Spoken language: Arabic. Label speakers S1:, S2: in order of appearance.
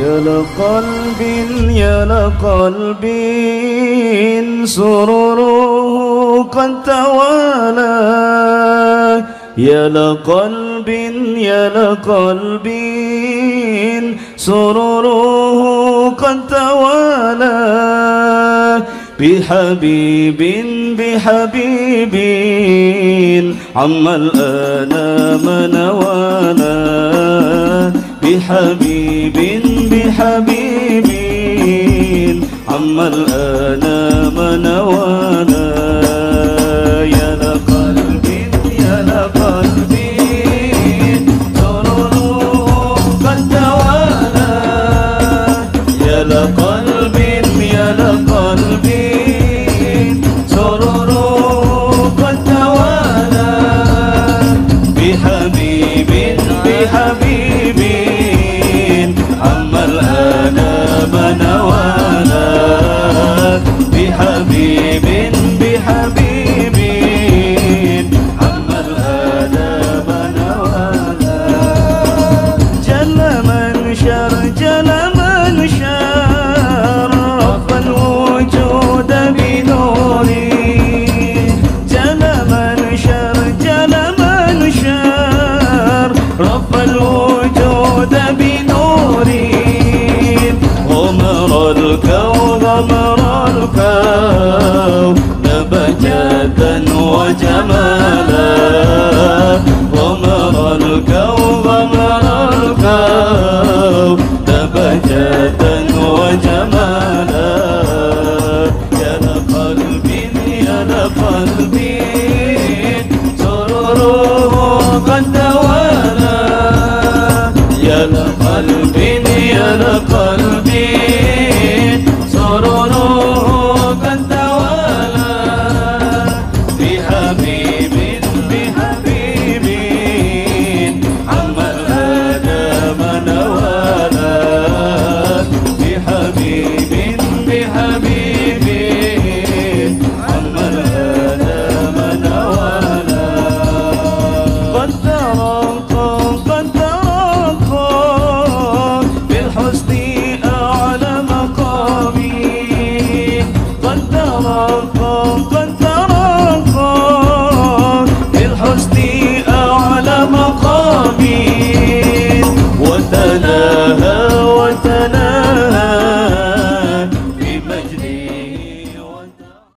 S1: يا لقلب يا لقلب سروره قد توالى. يا لقلب يا لقلب سروره قد توالى. بحبيب بحبيب عم الآن من وأنا بحبيب بحبيب عم الآن من الكون نبجة وجمالا غمر الكون غمر الكون نبجة وجمالا. يا لقلبي يا لقلبي سروره قد توالى يا لقلبي يا لقلبي. oh, oh.